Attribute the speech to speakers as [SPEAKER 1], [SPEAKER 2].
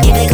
[SPEAKER 1] 君が